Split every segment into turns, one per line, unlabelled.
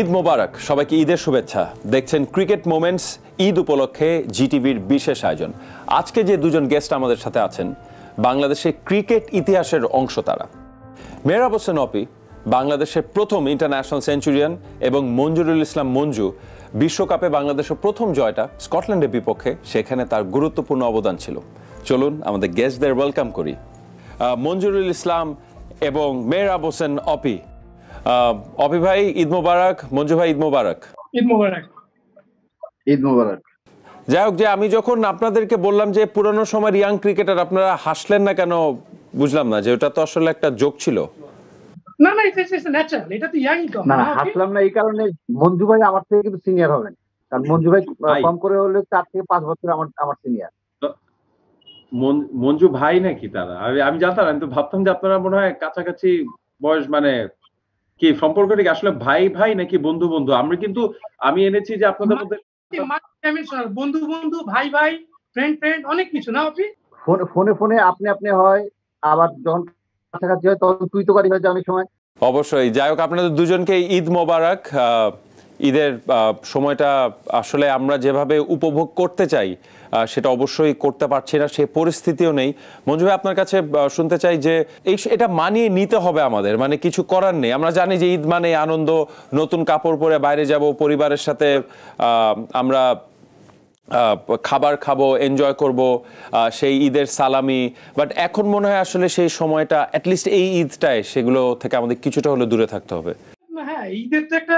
ঈদ মোবারক, সবাইকে ঈদের শুভেচ্ছা। দেখছেন ক্রিকেট মোমেন্টস, ঈদ উপলক্ষে জিটিভির বিশেষ আয়োজন। আজকে যে দুজন গেস্ট আমাদের সাথে আছেন বাংলাদেশের ক্রিকেট ইতিহাসের অংশ তারা। মেহরাব হোসেন অপি, বাংলাদেশের প্রথম ইন্টারন্যাশনাল সেঞ্চুরিয়ান, এবং মঞ্জুরুল ইসলাম মঞ্জু, বিশ্বকাপে বাংলাদেশের প্রথম জয়টা স্কটল্যান্ডের বিপক্ষে, সেখানে তার গুরুত্বপূর্ণ অবদান ছিল। চলুন আমাদের গেস্টদের ওয়েলকাম করি। মঞ্জুরুল ইসলাম এবং মেহরাব হোসেন অপি আহ, অপি ভাই ঈদ মোবারক মঞ্জু ভাই ঈদ মোবারক।
ঈদ মোবারক।
ঈদ মোবারক।
যাই হোক যে আমি যখন আপনাদেরকে বললাম যে পুরনো সময়ের ইয়াং ক্রিকেটার আপনারা হাসলেন না কেন বুঝলাম না যে ওটা তো আসলে একটা জোক ছিল।
না না ন্যাচারাল এটা তো ইয়াং কম
না না হাসলাম না এই কারণে মঞ্জু ভাই আমার থেকে কিন্তু সিনিয়র হবেন। কারণ মঞ্জু ভাই কম করে হলে চার থেকে পাঁচ বছর আমার আমার সিনিয়র
মঞ্জু ভাই নাকি তারা? আমি আমি জানতাম আমি তো ভাবতাম যে আপনারা মনে হয় কাছাকাছি বয়স মানে কি সম্পর্কটা কি আসলে ভাই ভাই নাকি বন্ধু বন্ধু? আমরা কিন্তু আমি এনেছি যে আপনাদের মধ্যে
বন্ধু বন্ধু ভাই ভাই ফ্রেন্ড ফ্রেন্ড অনেক কিছু না আপনি
ফোনে ফোনে আপনি আপনি হয় আবার যখন কাছাকাছি হয় তখন তুই তো কারি হয় যায় অনেক সময়।
অবশ্যই। যাই হোক আপনাদের দুজনকে ঈদ মোবারক। আহ, ঈদের সময়টা আসলে আমরা যেভাবে উপভোগ করতে চাই সেটা অবশ্যই করতে পারছি না, সে পরিস্থিতিও নেই। মঞ্জু ভাই, আপনার কাছে শুনতে চাই যে এই এটা মানিয়ে নিতে হবে আমাদের মানে কিছু করার নেই। আমরা জানি যে ঈদ মানে আনন্দ, নতুন কাপড় পরে বাইরে যাব, পরিবারের সাথে আমরা খাবার খাব এনজয় করব সেই ঈদের সালামি। বাট এখন মনে হয় আসলে সেই সময়টা অ্যাটলিস্ট এই ঈদটায়, সেগুলো থেকে আমাদের কিছুটা হলে দূরে থাকতে হবে।
হ্যাঁ ঈদের তো একটা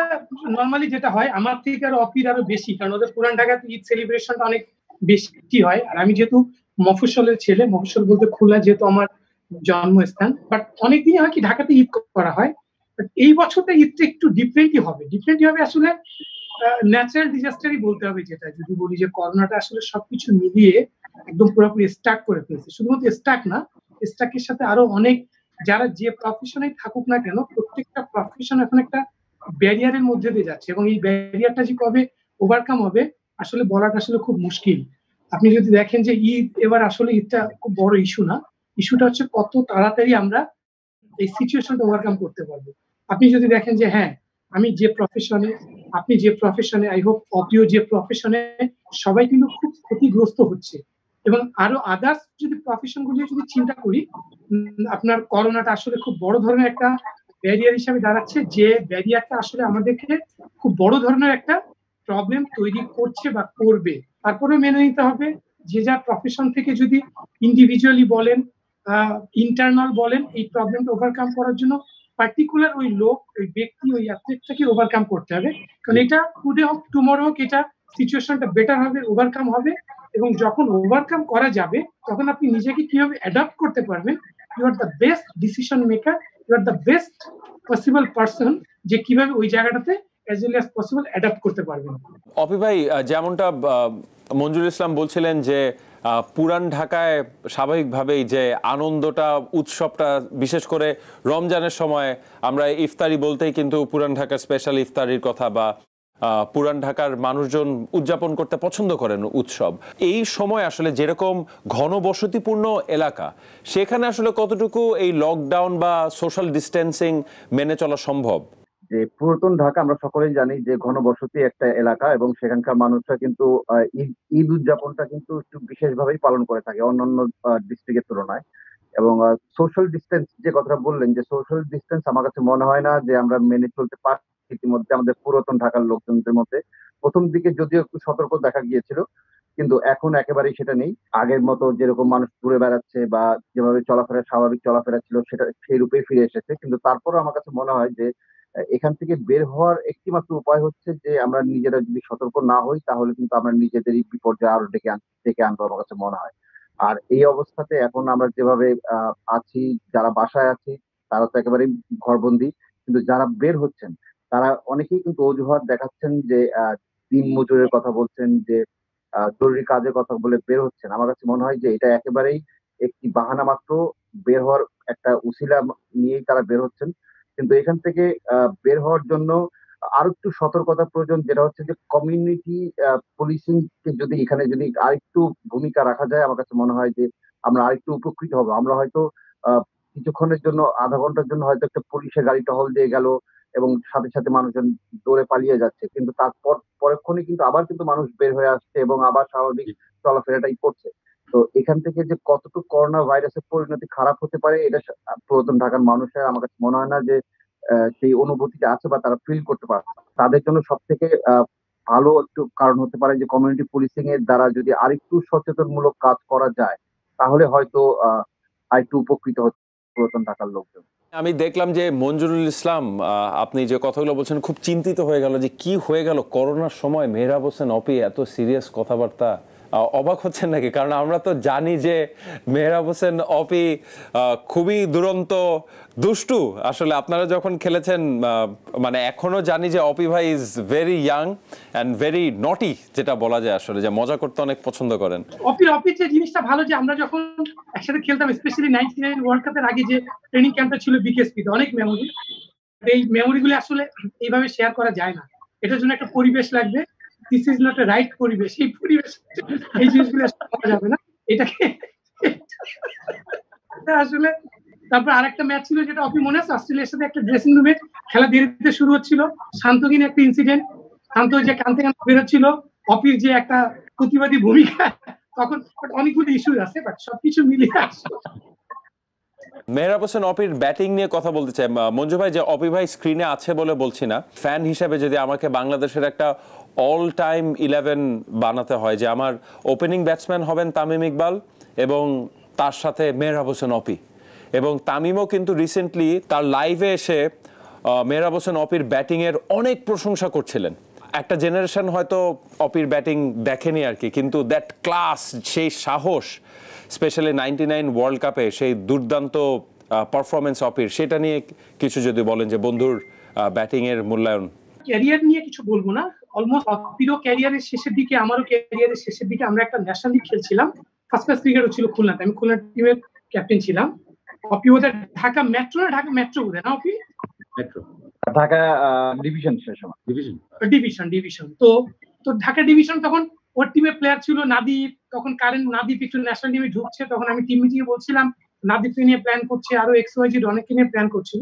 নর্মালি যেটা হয়, আমার থেকে আরও বেশি, কারণ ওদের পুরান ঢাকাতে ঈদ সেলিব্রেশনটা অনেক বেশি হয়। আর আমি যেহেতু মফস্বলের ছেলে, মফস্বল বলতে খুলনা যেহেতু আমার জন্মস্থান বাট হয় কি ঢাকাতে ঈদ করা হয়। এই বছরটা ঈদটা একটু ডিফারেন্টই হবে। ডিফারেন্টই হবে আসলে ন্যাচারাল ডিজাস্টারই বলতে হবে যেটা। যদি বলি যে করোনাটা আসলে সবকিছু মিলিয়ে একদম পুরোপুরি স্টাক করে ফেলছে। শুধুমাত্র স্টাক না স্টাকের সাথে আরও অনেক যারা যে প্রফেশনে থাকুক না কেন, প্রত্যেকটা প্রফেশন এখন একটা ব্যারিয়ারের মধ্যে দিয়ে যাচ্ছে এবং এই ব্যারিয়ারটা যে কবে ওভারকাম হবে, আসলে বলাটা আসলে খুব মুশকিল। আপনি যদি দেখেন যে ঈদ এবার আসলে ঈদটা খুব বড় ইস্যু না ইস্যুটা হচ্ছে কত তাড়াতাড়ি আমরা এই সিচুয়েশনটা ওভারকাম করতে পারব। আপনি যদি দেখেন যে হ্যাঁ আমি যে প্রফেশনে আপনি যে প্রফেশনে আই হোপ অপিও যে প্রফেশনে সবাই কিন্তু খুব ক্ষতিগ্রস্ত হচ্ছে। এবং আরও আদার্স যদি প্রফেশন গুলি যদি চিন্তা করি আপনার করোনাটা আসলে খুব বড় ধরনের একটা ব্যারিয়ার হিসাবে দাঁড়াচ্ছে, যে ব্যারিয়ারটা আসলে আমাদেরকে খুব বড় ধরনের একটা প্রবলেম তৈরি করছে বা করবে। তারপরে মেনে নিতে হবে, যে যার প্রফেশন থেকে যদি ইন্ডিভিজুয়ালি বলেন ইন্টারনাল বলেন, এই প্রবলেমটা ওভারকাম করার জন্য পার্টিকুলার ওই লোক, ওই ব্যক্তি, ওই অ্যাথলেটটাকে ওভারকাম করতে হবে। কারণ এটা টুডে হোক টুমোরো হোক, এটা সিচুয়েশনটা বেটার হবে ওভারকাম হবে। এবং যখন ওভারকাম করা যাবে, তখন আপনি নিজেকে কীভাবে অ্যাডাপ্ট করতে পারবেন you are the best decision maker you are the best possible person যে কীভাবে ওই জায়গাটাতে as well as possible adapt করতে পারবেন।
অপি ভাই যেমনটা মঞ্জুর ইসলাম বলছিলেন যে পুরান ঢাকায় স্বাভাবিকভাবেই যে আনন্দটা, উৎসবটা, বিশেষ করে রমজানের সময় আমরা ইফতারি বলতেই কিন্তু পুরান ঢাকার স্পেশাল ইফতারির কথা বা পুরান ঢাকার মানুষজন উদযাপন করতে পছন্দ করেন উৎসব। এই সময় আসলে যেরকম ঘনবসতিপূর্ণ এলাকা, সেখানে আসলে কতটুকু এই লকডাউন বা সোশ্যাল ডিস্টেন্সিং মেনে চলা সম্ভব?
যে পুরাতন ঢাকা আমরা সকলেই জানি যে ঘনবসতি একটা এলাকা এবং সেখানকার মানুষরা কিন্তু ঈদ উদযাপনটা কিন্তু একটু বিশেষভাবেই পালন করে থাকে অন্যান্য ডিস্ট্রিক্টের তুলনায়। এবং সোশ্যাল ডিস্টেন্স যে কথাটা বললেন, যে সোশ্যাল ডিস্টেন্স আমার কাছে মনে হয় না যে আমরা মেনে চলতে পারছি ইতিমধ্যে আমাদের পুরাতন ঢাকার লোকজনদের মধ্যে। প্রথম দিকে যদিও একটু সতর্ক দেখা গিয়েছিল, কিন্তু এখন একেবারেই সেটা নেই। আগের মতো যেরকম মানুষ ঘুরে বেড়াচ্ছে বা যেভাবে চলাফেরা, স্বাভাবিক চলাফেরা ছিল, সেটা সেই রূপেই ফিরে এসেছে। কিন্তু তারপরেও আমার কাছে মনে হয় যে এখান থেকে বের হওয়ার একটি মাত্র উপায় হচ্ছে যে, আমরা নিজেরা যদি সতর্ক না হই, তাহলে কিন্তু আমরা নিজেদেরই বিপর্যয় আরও ডেকে ডেকে আনব আমার কাছে মনে হয়। আর এই অবস্থাতে এখন আমরা যেভাবে আছি, যারা বাসায় আছি, তারা তো একেবারেই ঘরবন্দি। কিন্তু যারা বের হচ্ছেন তারা অনেকেই কিন্তু অজুহাত দেখাচ্ছেন যে দিন মজুরের কথা বলছেন, যে জরুরি কাজের কথা বলে বের হচ্ছেন। আমার কাছে মনে হয় যে, এটা একেবারেই একটি বাহানা মাত্র বের হওয়ার একটা উসিলা নিয়েই তারা বের হচ্ছেন। কিন্তু এখান থেকে বের হওয়ার জন্য আর একটু সতর্কতা প্রয়োজন, যেটা হচ্ছে যে কমিউনিটি পুলিশিং কে যদি এখানে যদি আরেকটু ভূমিকা রাখা যায়, আমার কাছে মনে হয় যে, আমরা আরেকটু উপকৃত হব। আমরা হয়তো কিছুক্ষণের জন্য, আধা ঘণ্টার জন্য হয়তো একটা পুলিশের গাড়ি টহল দিয়ে গেল এবং সাথে সাথে মানুষজন দৌড়ে পালিয়ে যাচ্ছে। কিন্তু তারপর পরক্ষণে কিন্তু আবার কিন্তু মানুষ বের হয়ে আসছে এবং আবার স্বাভাবিক চলাফেরাটাই করছে। তো এখান থেকে যে কতটুকু করোনা ভাইরাসের পরিণতি খারাপ হতে পারে এটা পুরাতন ঢাকার মানুষের আমার কাছে মনে হয় না যে আহ, সেই অনুভূতিটা আছে বা তারা ফিল করতে পারে। তাদের জন্য সব থেকে ভালো একটু কারণ হতে পারে যে কমিউনিটি পুলিশিং এর দ্বারা যদি আরেকটু সচেতনমূলক কাজ করা যায় তাহলে হয়তো আহ, আরেকটু উপকৃত হচ্ছে পুরাতন ঢাকার লোকজন।
আমি দেখলাম যে মঞ্জুরুল ইসলাম আপনি যে কথাগুলো বলছেন, খুব চিন্তিত হয়ে গেল যে কি হয়ে গেল করোনার সময় মেহরাব হোসেন অপি এত সিরিয়াস কথাবার্তা অবাক হচ্ছেন নাকি? কারণ আমরা তো জানি যে মেহরাব হোসেন, অপি খুবই দুরন্ত, দুষ্টু। আসলে আপনারা যখন খেলেছেন মানে এখনও জানি যে অপি ভাই is very young and very naughty যেটা বলা যায় আসলে, যে মজা করতে অনেক পছন্দ করেন।
অফির অফিস যে জিনিসটা ভালো, যে আমরা যখন একসাথে খেলতাম স্পেশালি নাইনটি নাইন ওয়ার্ল্ড কাপের আগে যে ট্রেনিং ক্যাম্পটা ছিল বিকেএসপি অনেক মেমোরি এই মেমোরি গুলো আসলে এইভাবে শেয়ার করা যায় না। এটার জন্য একটা পরিবেশ লাগবে। This is not a right পরিবেশ, এই পরিবেশ, এই জিনিসগুলো পাওয়া যাবে না। এটাকে আসলে তারপর আরেকটা ম্যাচ ছিল যেটা অফি মনে আছে অস্ট্রেলিয়ার সাথে একটা ড্রেসিং রুমে খেলা দেরিতে শুরু হচ্ছিল। শান্তকিন একটা ইনসিডেন্ট শান্ত যে কানতে কানতে বেরোচ্ছিল। অফির যে একটা প্রতিবাদী ভূমিকা, তখন অনেকগুলো ইস্যু আছে বাট সবকিছু মিলিয়ে আসলে।
মেহরাব হোসেন অপির ব্যাটিং নিয়ে কথা বলতে চাই। মঞ্জু ভাই, যে অপি ভাই স্ক্রিনে আছে বলে বলছি না ফ্যান হিসেবে যদি আমাকে বাংলাদেশের একটা অল টাইম ইলেভেন বানাতে হয় যে আমার ওপেনিং ব্যাটসম্যান হবেন তামিম ইকবাল এবং তার সাথে মেহরাব হোসেন অপি। এবং তামিমও কিন্তু রিসেন্টলি তার লাইভে এসে মেহরাব হোসেন অপির ব্যাটিংয়ের অনেক প্রশংসা করছিলেন। একটা জেনারেশন হয়তো অপির ব্যাটিং দেখেনি আর কি, কিন্তু দ্যাট ক্লাস সেই সাহস স্পেশালি নাইনটি নাইন ওয়ার্ল্ড কাপে সেই দুর্দান্ত পারফরমেন্স অপির, সেটা নিয়ে কিছু যদি বলেন যে বন্ধুর ব্যাটিংয়ের মূল্যায়ন।
ক্যারিয়ার নিয়ে কিছু বলব না। অলমোস্ট অপিরও ক্যারিয়ারের শেষের দিকে আমারও ক্যারিয়ারের শেষের দিকে আমরা একটা ন্যাশনাল লিগ খেলছিলাম। ফার্স্ট ক্লাস ক্রিকেটও ছিল খুলনাতে। আমি খুলনা টিমের ক্যাপ্টেন ছিলাম। অপি ওদের ঢাকা মেট্রো না ঢাকা মেট্রো বোধহয় না অপি?
মেট্রো
ঢাকা ডিভিশন সে সময়
ডিভিশন
ডিভিশন ডিভিশন তো তো ঢাকা ডিভিশন তখন ওর টিমে প্লেয়ার ছিল নাদীপ তখন কারেন্ট নাদীপ একটু ন্যাশনাল টিমে ঢুকছে তখন আমি টিম মিটিংয়ে বলছিলাম নাদীপকে নিয়ে প্ল্যান করছে আরও এক্স ওয়াই জেড অনেককে নিয়ে প্ল্যান করছিল।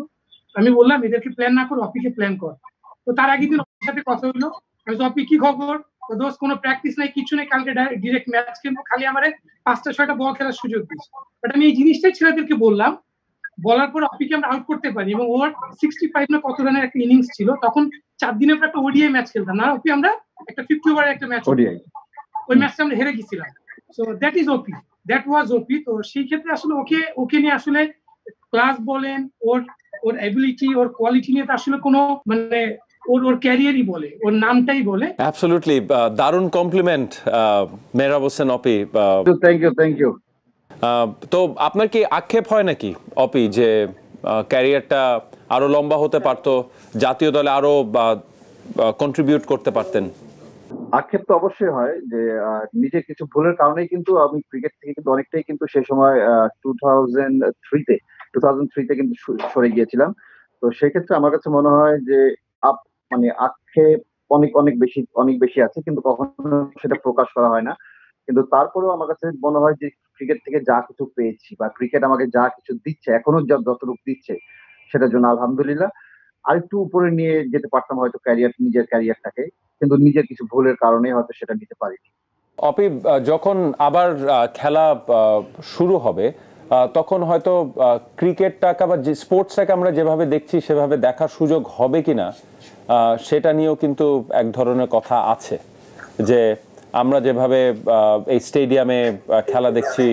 আমি বললাম এদেরকে প্ল্যান না করে অপিকে প্ল্যান কর। তো তার আগের দিন অপির সাথে কথা হলো। অপি কি খবর? তো দোষ কোনো প্র্যাকটিস নাই কিছু নেই কালকে ডিরেক্ট ম্যাচ খেলব। খালি আমার পাঁচটা ছয়টা বল খেলার সুযোগ দিস বাট আমি এই জিনিসটাই ছেলেদেরকে বললাম বলার পর অপিকে আমরা আউট করতে পারি? এবং ওর সিক্সটি ফাইভ না কত রানের একটা ইনিংস ছিল তখন চার দিনের পর একটা ওডিআই ম্যাচ খেলতাম। না অপি আমরা একটা ফিফটি ওভারের একটা ম্যাচ
ওডিআই
ওই ম্যাচটা আমরা হেরে গেছিলাম। So that is Opi that was Opi তো সেই ক্ষেত্রে আসলে ওকে ওকে নিয়ে আসলে ক্লাস বলেন ওর ওর অ্যাবিলিটি ওর কোয়ালিটি নিয়ে তো আসলে কোনো মানে ওর ওর ক্যারিয়ারই বলে ওর নামটাই বলে।
অ্যাবসলিউটলি দারুণ compliment Mehrab Hossain Opi ah,
thank you thank you
তো আপনার কি আক্ষেপ হয় নাকি অপি যে ক্যারিয়ারটা আরও লম্বা হতে পারতো জাতীয় দলে আরও কন্ট্রিবিউট করতে পারতেন?
আক্ষেপ তো অবশ্যই হয় যে আহ, নিজের কিছু ভুলের কারণেই কিন্তু আমি ক্রিকেট থেকে কিন্তু অনেকটাই কিন্তু সে সময় টু থাউজেন্ড থ্রিতে টু থাউজেন্ড থ্রিতে কিন্তু সরে গিয়েছিলাম। তো সেক্ষেত্রে আমার কাছে মনে হয় যে আপ মানে আক্ষেপ অনেক অনেক বেশি অনেক বেশি আছে, কিন্তু কখনো সেটা প্রকাশ করা হয় না। কিন্তু তারপরেও আমার কাছে মনে হয় যে ক্রিকেট থেকে যা কিছু পেয়েছি বা ক্রিকেট আমাকে যা কিছু দিচ্ছে, এখনও যা যতটুকু দিচ্ছে, সেটার জন্য আলহামদুলিল্লাহ। আরেকটু উপরে নিয়ে যেতে পারতাম হয়তো ক্যারিয়ার নিজের ক্যারিয়ারটাকে কিন্তু নিজের কিছু ভুলের কারণে হয়তো সেটা নিতে পারিনি।
অপি যখন আবার খেলা শুরু হবে তখন হয়তো ক্রিকেটটাকে বা যে স্পোর্টসটাকে আমরা যেভাবে দেখছি, সেভাবে দেখার সুযোগ হবে কিনা সেটা নিয়েও কিন্তু এক ধরনের কথা আছে যে আমরা যেভাবে এই স্টেডিয়ামে খেলা দেখছি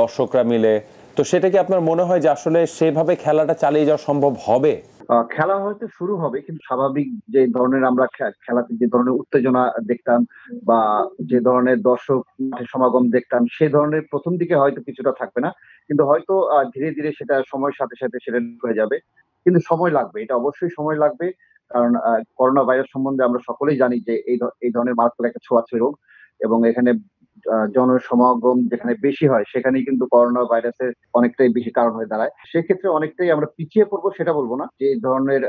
দর্শকরা মিলে, তো সেটা কি আপনার মনে হয় যে আসলে সেভাবে খেলাটা চালিয়ে যাওয়া সম্ভব হবে?
খেলা হয়তো শুরু হবে, কিন্তু স্বাভাবিক যে ধরনের আমরা খেলাতে যে ধরনের উত্তেজনা দেখতাম বা যে ধরনের দর্শক সমাগম দেখতাম, সে ধরনের প্রথম দিকে হয়তো কিছুটা থাকবে না, কিন্তু হয়তো ধীরে ধীরে সেটা সময়ের সাথে সাথে সেটা হয়ে যাবে। কিন্তু সময় লাগবে, এটা অবশ্যই সময় লাগবে। কারণ করোনা ভাইরাস সম্বন্ধে আমরা সকলেই জানি যে এই এই ধরনের মারাত্মক একটা ছোঁয়াছে রোগ এবং এখানে জনসমাগম যেখানে বেশি হয়, সেখানেই কিন্তু করোনা ভাইরাসের অনেকটাই বেশি কারণ হয়ে দাঁড়ায়। সেক্ষেত্রে অনেকটাই আমরা পিছিয়ে পড়ব সেটা বলব না যে ধরনের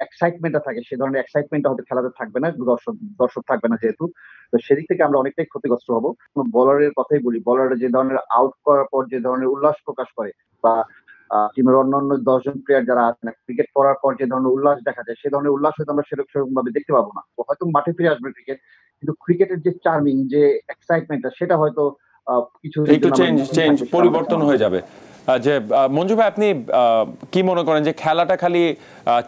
এক্সাইটমেন্টটা থাকে, সে ধরনের এক্সাইটমেন্টটা হয়তো খেলাতে থাকবে না, দর্শক দর্শক থাকবে না যেহেতু। তো সেদিক থেকে আমরা অনেকটাই ক্ষতিগ্রস্ত হব। বলারের কথাই বলি বলার যে ধরনের আউট করার পর যে ধরনের উল্লাস প্রকাশ করে বা টিমের অন্যান্য দশজন প্লেয়ার যারা আছেন ক্রিকেট করার পর যে ধরনের উল্লাস দেখা যায় সে ধরনের উল্লাস হয়তো আমরা সেরকম ভাবে দেখতে পাবো না। হয়তো মাঠে ফিরে আসবে ক্রিকেট কিন্তু ক্রিকেটের যে চার্মিং যে এক্সাইটমেন্টটা সেটা হয়তো কিছু
একটু চেঞ্জ চেঞ্জ পরিবর্তন হয়ে যাবে। যে মঞ্জু ভাই আপনি আহ, কি মনে করেন যে খেলাটা খালি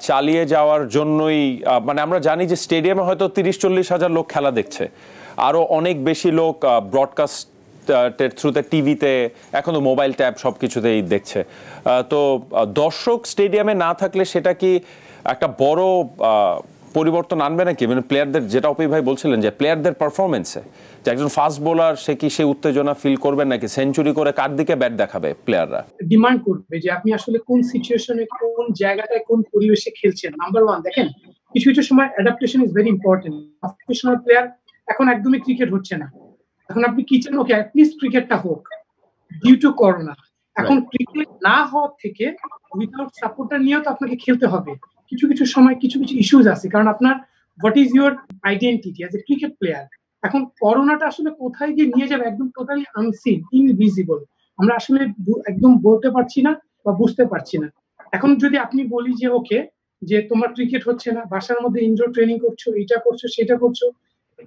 চালিয়ে যাওয়ার জন্যই মানে আমরা জানি যে স্টেডিয়ামে হয়তো তিরিশ চল্লিশ হাজার লোক খেলা দেখছে। আরও অনেক বেশি লোক ব্রডকাস্ট থ্রুতে টিভিতে, এখন তো মোবাইল ট্যাব সব কিছুতেই দেখছে তো দর্শক স্টেডিয়ামে না থাকলে সেটা কি একটা বড় পরিবর্তন আনবে নাকি? মানে প্লেয়ারদের, যেটা অপি ভাই বলছিলেন যে প্লেয়ারদের পারফরমেন্সে যে একজন ফাস্ট বোলার সে কি সে উত্তেজনা ফিল করবে নাকি? সেঞ্চুরি করে কার দিকে ব্যাট দেখাবে প্লেয়াররা
ডিমান্ড করবে যে আপনি আসলে কোন সিচুয়েশনে কোন জায়গাটায়, কোন পরিবেশে খেলছেন নাম্বার ওয়ান দেখেন, কিছু কিছু সময় adaptation is very important professional player এখন একদমই ক্রিকেট হচ্ছে না। এখন আপনি কি চান? ওকে অ্যাটলিস্ট ক্রিকেটটা হোক ডিউ টু করোনা এখন ক্রিকেট না হওয়ার থেকে উইদাউট সাপোর্টার নিয়েও তো আপনাকে খেলতে হবে। কিছু কিছু সময় কিছু কিছু ইস্যুজ আছে। কারণ আপনার what is your identity as a cricket player এখন করোনাটা আসলে কোথায় গিয়ে নিয়ে যাবে একদম টোটালি আনসিন ইনভিজিবল আমরা আসলে একদম বলতে পারছি না বা বুঝতে পারছি না। এখন যদি আপনি বলি যে ওকে যে তোমার ক্রিকেট হচ্ছে না বাসার মধ্যে ইনডোর ট্রেনিং করছ এটা করছ সেটা করছ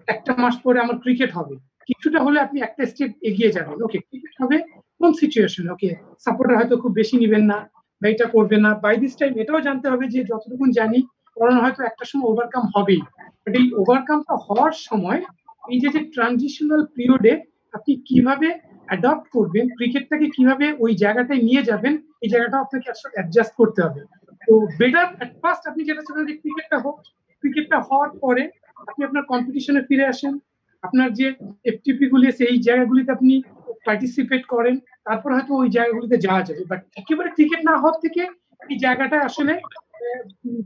একটা মাস পরে আমার ক্রিকেট হবে। কিছুটা হলে আপনি একটা স্টেপ এগিয়ে যাবেন। ওকে হবে কোন সিচুয়েশন ওকে সাপোর্টার হয়তো খুব বেশি নিবেন না, বা এটা করবে না। বাই দিস টাইম এটাও জানতে হবে যে যতটুকু জানি, করোনা হয়তো একটা সময় ওভারকাম হবেই। বাট এই ওভারকামটা হওয়ার সময় এই যে যে ট্রানজিশনাল পিরিয়ডে আপনি কীভাবে অ্যাডপ্ট করবেন ক্রিকেটটাকে কীভাবে ওই জায়গাটায় নিয়ে যাবেন, এই জায়গাটা আপনাকে আসলে অ্যাডজাস্ট করতে হবে। তো বেটার অ্যাট ফার্স্ট আপনি যেটা চান যে ক্রিকেটটা হোক ক্রিকেটটা হওয়ার পরে আপনি আপনার কম্পিটিশনে ফিরে আসেন। আপনার যে এফটিপি গুলি এই জায়গাগুলিতে আপনি পার্টিসিপেট করেন, তারপর হয়তো ওই জায়গাগুলিতে যাওয়া যাবে। বাট একেবারে ক্রিকেট না হওয়ার থেকে এই জায়গাটা আসলে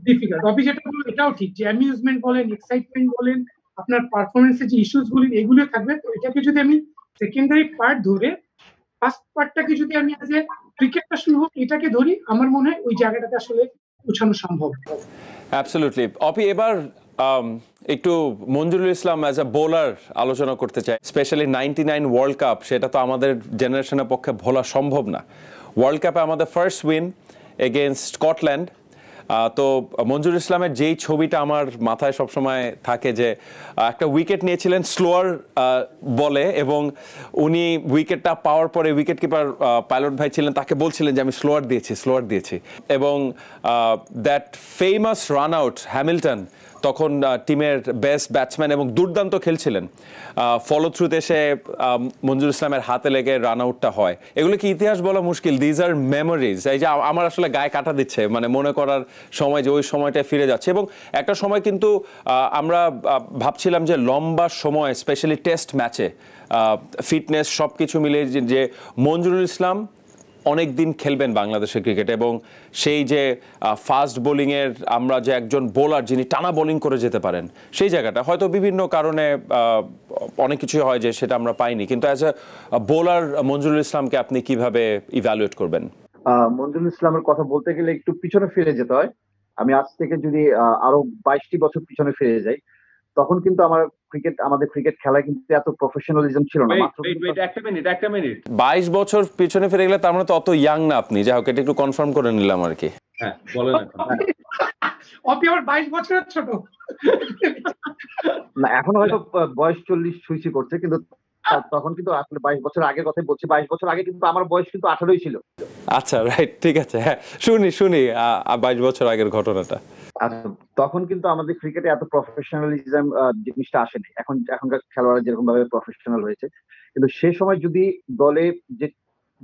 ডিফিকাল্ট রবি যেটা এটাও ঠিক। যে অ্যামিউজমেন্ট বলেন এক্সাইটমেন্ট বলেন, আপনার পারফরমেন্সের যে ইস্যুস গুলি এগুলো থাকবে। তো এটাকে যদি আমি সেকেন্ডারি পার্ট ধরে ফার্স্ট পার্টটাকে যদি আমি আজ ক্রিকেটটা শুরু হোক, এটাকে ধরি, আমার মনে হয় ওই জায়গাটাতে আসলে পৌঁছানো সম্ভব।
অ্যাবসলিউটলি অপি, এবার একটু Manjurul Islam as a bowler আলোচনা করতে চাই। Specially ninety nine World Cup সেটা তো আমাদের জেনারেশনের পক্ষে ভোলা সম্ভব না। ওয়ার্ল্ড কাপে আমাদের ফার্স্ট উইন এগেনস্ট স্কটল্যান্ড তো মঞ্জুর ইসলামের যেই ছবিটা আমার মাথায় সবসময় থাকে যে একটা উইকেট নিয়েছিলেন স্লোয়ার বলে এবং উনি উইকেটটা পাওয়ার পরে উইকেট কিপার পাইলট ভাই ছিলেন, তাকে বলছিলেন যে, আমি স্লোয়ার দিয়েছি স্লোয়ার দিয়েছি। এবং that famous run out Hamilton তখন টিমের বেস্ট ব্যাটসম্যান এবং দুর্দান্ত খেলছিলেন। ফলো থ্রুতে সে মঞ্জুর ইসলামের হাতে লেগে রান আউটটা হয়। এগুলো কি ইতিহাস বলা মুশকিল? দিজ আর মেমোরিজ এই যে আমার আসলে গায়ে কাটা দিচ্ছে মানে মনে করার সময় যে ওই সময়টা ফিরে যাচ্ছে। এবং একটা সময় কিন্তু আমরা ভাবছিলাম যে লম্বা সময় স্পেশালি টেস্ট ম্যাচে ফিটনেস সব কিছু মিলে যে মঞ্জুরুল ইসলাম অনেক দিন খেলবেন বাংলাদেশের ক্রিকেটে এবং সেই যে ফাস্ট বোলিংয়ের আমরা যে একজন বোলার যিনি টানা বোলিং করে যেতে পারেন, সেই জায়গাটা। হয়তো বিভিন্ন কারণে অনেক কিছুই হয় যে সেটা আমরা পাইনি। কিন্তু অ্যাজ এ বোলার মঞ্জুরুল ইসলামকে আপনি কীভাবে ইভ্যালুয়েট করবেন?
মঞ্জুরুল ইসলামের কথা বলতে গেলে একটু পিছনে ফিরে যেতে হয়। আমি আজ থেকে যদি আরও বাইশটি বছর পিছনে ফিরে যাই তখন কিন্তু আমার ক্রিকেট আমাদের ক্রিকেট খেলায় কিন্তু এত প্রফেশনালিজম ছিল না
একটা মিনিট একটা মিনিট
বাইশ বছর পিছনে ফিরে গেলে তার মানে তো অত ইয়াং না আপনি। যাই হোক এটা একটু কনফার্ম করে নিলাম আর কি।
হ্যাঁ বলেন
অপি আমার বাইশ বছরের ছোট।
না এখন হয়তো বয়স চল্লিশ সুইচি করছে কিন্তু তখন কিন্তু আসলে বাইশ বছর আগের কথাই বলছি। বাইশ বছর আগে কিন্তু আমার বয়স কিন্তু আঠারোই ছিল।
আচ্ছা রাইট ঠিক আছে হ্যাঁ। শুনি শুনি বাইশ বছর আগের ঘটনাটা।
আচ্ছা তখন কিন্তু আমাদের ক্রিকেটে এত প্রফেশনালিজম জিনিসটা আসেনি। এখন এখনকার খেলোয়াড়রা যেরকম ভাবে প্রফেশনাল হয়েছে। কিন্তু সে সময় যদি দলে যে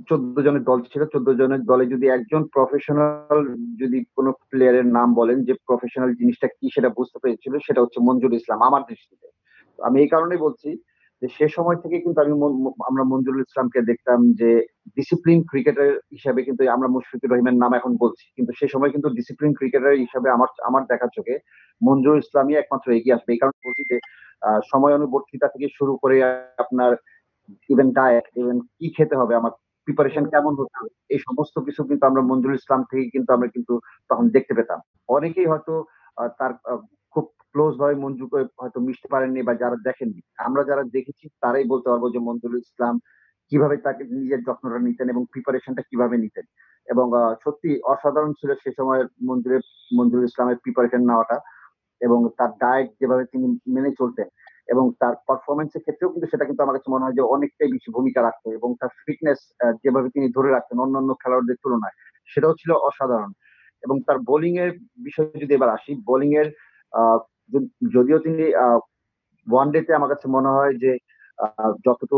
চোদ্দ জনের দল ছিল চোদ্দ জনের দলে যদি একজন প্রফেশনাল যদি কোনো প্লেয়ারের নাম বলেন যে প্রফেশনাল জিনিসটা কি সেটা বুঝতে পেরেছিল সেটা হচ্ছে মঞ্জুর ইসলাম আমার দৃষ্টিতে। আমি এই কারণেই বলছি যে সে সময় থেকে কিন্তু আমি আমরা মঞ্জুরুল ইসলামকে দেখতাম যে ডিসিপ্লিন ক্রিকেটার হিসাবে কিন্তু আমরা মুশফিকুর রহিমের নাম এখন বলছি। কিন্তু সে সময় কিন্তু ডিসিপ্লিন ক্রিকেটার হিসাবে আমার আমার দেখা চোখে মঞ্জুর ইসলামই একমাত্র এগিয়ে আসবে। এই কারণে বলছি যে সময় অনুবর্তিতা থেকে শুরু করে আপনার ইভেন ডায়েট ইভেন কি খেতে হবে, আমার প্রিপারেশন কেমন হতে হবে এই সমস্ত কিছু কিন্তু আমরা মঞ্জুর ইসলাম থেকে কিন্তু আমরা কিন্তু তখন দেখতে পেতাম। অনেকেই হয়তো তার ক্লোজ ভাবে মঞ্জুকে হয়তো মিশতে পারেননি বা যারা দেখেননি। আমরা যারা দেখেছি, তারাই বলতে পারব যে মঞ্জুরুল ইসলাম কীভাবে তাকে নিজের যত্নটা নিতেন এবং প্রিপারেশনটা কীভাবে নিতেন। এবং সত্যি অসাধারণ ছিল সে সময় মঞ্জুরের, মঞ্জুরুল ইসলামের প্রিপারেশন নেওয়াটা এবং তার ডায়েট যেভাবে তিনি মেনে চলতেন এবং তার পারফরমেন্সের ক্ষেত্রেও কিন্তু সেটা কিন্তু আমার কাছে মনে হয় যে অনেকটাই বেশি ভূমিকা রাখতো এবং তার ফিটনেস যেভাবে তিনি ধরে রাখতেন অন্যান্য খেলোয়াড়দের তুলনায়, সেটাও ছিল অসাধারণ। এবং তার বোলিং এর বিষয়ে যদি এবার আসি বোলিং এর যদিও তিনি ওয়ান ডেতে আমার কাছে মনে হয় যে যতটুকু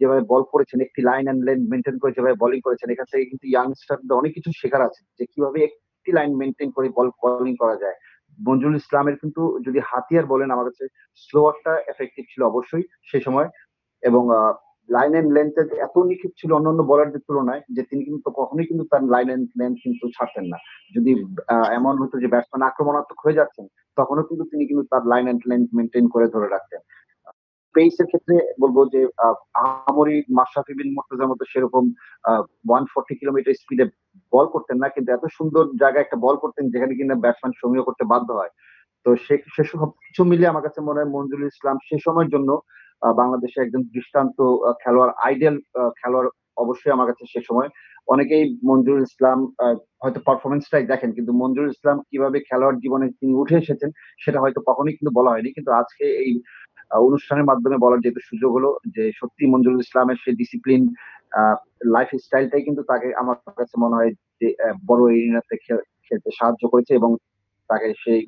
যেভাবে বল করেছেন, একটি লাইন অ্যান্ড লেন মেনটেন করে যেভাবে বলিং করেছেন, এখান থেকে কিন্তু ইয়াংস্টারদের অনেক কিছু শেখার আছে যে কীভাবে একটি লাইন মেনটেন করে বল বলিং করা যায়। মঞ্জুরুল ইসলামের কিন্তু যদি হাতিয়ার বলেন, আমার কাছে স্লোয়ারটা এফেক্টিভ ছিল অবশ্যই সে সময় এবং লাইন এন্ড লেন্থের এত নিখুঁত ছিল অন্যান্য বলারদের তুলনায় যে তিনি কিন্তু কখনোই কিন্তু তার লাইন এন্ড লেন্থ কিন্তু ছাড়তেন না। যদি এমন হতো যে ব্যাটসম্যান আক্রমণাত্মক হয়ে যাচ্ছেন তখনও কিন্তু তিনি কিন্তু তার লাইন এন্ড লেন্থ মেনটেন করে ধরে রাখতেন। পেসের ক্ষেত্রে বলব যে আহ, আহামরি মাশরাফি বিন মুর্তজার মতো সেরকম ওয়ান ফোর্টি কিলোমিটার স্পিডে বল করতেন না কিন্তু এত সুন্দর জায়গায় একটা বল করতেন যেখানে কিনা ব্যাটসম্যান সমীহ করতে বাধ্য হয়। তো সে সব কিছু মিলে আমার কাছে মনে হয় মঞ্জুরুল ইসলাম সে সময়ের জন্য বাংলাদেশে একজন দৃষ্টান্ত খেলোয়াড় আইডিয়াল খেলোয়াড় অবশ্যই আমার কাছে সে সময়। অনেকেই মঞ্জুরুল ইসলাম হয়তো পারফরমেন্সটাই দেখেন, কিন্তু মঞ্জুরুল ইসলাম কীভাবে খেলোয়াড় জীবনে তিনি উঠে এসেছেন, সেটা হয়তো কখনোই কিন্তু বলা হয়নি, কিন্তু আজকে এই অনুষ্ঠানের মাধ্যমে বলার যেহেতু সুযোগ হলো যে সত্যি মঞ্জুরুল ইসলামের সেই ডিসিপ্লিন লাইফ স্টাইলটাই কিন্তু তাকে আমার কাছে মনে হয় যে বড় এরিনাতে খেলতে সাহায্য করেছে এবং তাকে সেই